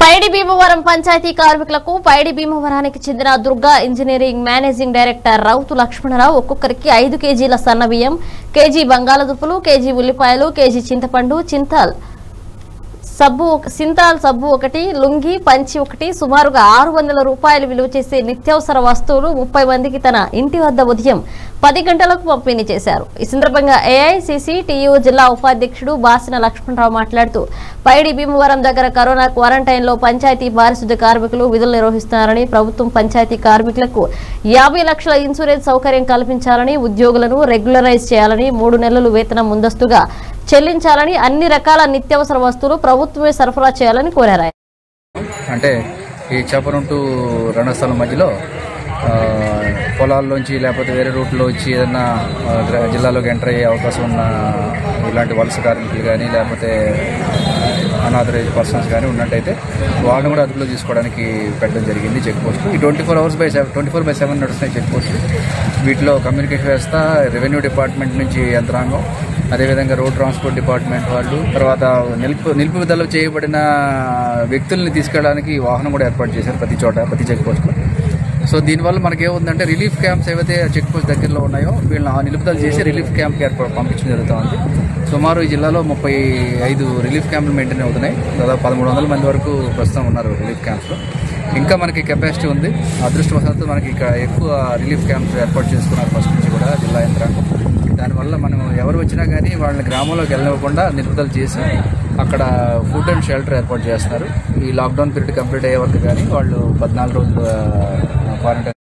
పైడి భీమవరం పంచాయతీ కార్మికులకు పైడి భీమవరానికి చెందిన Durga engineering managing director Routhu Lakshmanarao ఒక్కొక్కరికి ఐదు కేజీల సన్నబియ్యం కేజీ బంగాళదుంపలు కేజీ ఉల్లిపాయలు కేజీ చింతపండు చింతాల్ సబ్బు సింతాల్ సబ్బు ఒకటి లుంగి పంచి ఒకటి సుమారుగా ఆరు వందల రూపాయలు విలువ చేసే నిత్యావసర వస్తువులు ముప్పై మందికి తన ఇంటి వద్ద ఉదయం పది గంటలకు పంపిణీ చేశారు. ఈ సందర్భంగా ఏఐసిసి టీయూ జిల్లా ఉపాధ్యక్షుడు బాసిన లక్ష్మణరావు మాట్లాడుతూ పైడి భీమవరం దగ్గర కరోనా క్వారంటైన్లో పంచాయతీ పారిశుద్ధ్య కార్మికులు విధులు నిర్వహిస్తున్నారని ప్రభుత్వం పంచాయతీ కార్మికులకు యాభై లక్షల ఇన్సూరెన్స్ సౌకర్యం కల్పించాలని ఉద్యోగులను రెగ్యులరైజ్ చేయాలని మూడు నెలలు వేతనం ముందస్తుగా చెల్లించాలని అన్ని రకాల నిత్యావసర వస్తువులు ప్రభుత్వం ప్రభుత్వమే సరఫరా చేయాలని కోరారు ఆయన. అంటే ఈ చాపరం రణస్థలం మధ్యలో పొలాల్లోంచి లేకపోతే వేరే రూట్లో వచ్చి ఏదన్నా జిల్లాలోకి ఎంటర్ అయ్యే అవకాశం ఉన్న ఇలాంటి వలస కార్మికులు కానీ లేకపోతే అనాథరైజ్ పర్సన్స్ కానీ ఉన్నట్టయితే వాళ్ళని కూడా అదుపులో తీసుకోవడానికి పెట్టడం జరిగింది చెక్ పోస్ట్ ఈ twenty four hours by seven twenty four by seven నడుస్తున్నాయి చెక్ పోస్ట్ వీటిలో కమ్యూనికేషన్ వ్యవస్థ రెవెన్యూ డిపార్ట్మెంట్ నుంచి యంత్రాంగం అదేవిధంగా రోడ్ ట్రాన్స్పోర్ట్ డిపార్ట్మెంట్ వాళ్ళు తర్వాత నిలుపు నిలుపుదల చేయబడిన వ్యక్తుల్ని తీసుకెళ్ళడానికి వాహనం కూడా ఏర్పాటు చేశారు ప్రతి చోట ప్రతి చెక్ పోస్ట్లో సో దీనివల్ల మనకి ఏముందంటే రిలీఫ్ క్యాంప్స్ ఏవైతే చెక్ పోస్ట్ దగ్గరలో ఉన్నాయో వీళ్ళని ఆ నిలుపుదల చేసి రిలీఫ్ క్యాంప్కి ఏర్పాటు పంపించడం జరుగుతుంది. సుమారు ఈ జిల్లాలో ముప్పై ఐదు రిలీఫ్ క్యాంపులు మెయింటైన్ అవుతున్నాయి. దాదాపు పదమూడు వందల మంది వరకు ప్రస్తుతం ఉన్నారు రిలీఫ్ క్యాంప్స్లో. ఇంకా మనకి కెపాసిటీ ఉంది. అదృష్టవశాత్తు మనకి ఇక్కడ ఎక్కువ రిలీఫ్ క్యాంప్స్ ఏర్పాటు చేసుకున్నారు ఫస్ట్ నుంచి కూడా జిల్లా యంత్రాంగం. దానివల్ల మనం ఎవరు వచ్చినా కానీ వాళ్ళని గ్రామంలోకి వెళ్ళనివ్వకుండా నిలుపుదల చేసి అక్కడ ఫుడ్ అండ్ షెల్టర్ ఏర్పాటు చేస్తున్నారు. ఈ లాక్డౌన్ పీరియడ్ కంప్లీట్ అయ్యే వరకు కానీ వాళ్ళు పద్నాలుగు రోజులు క్వారంటైన్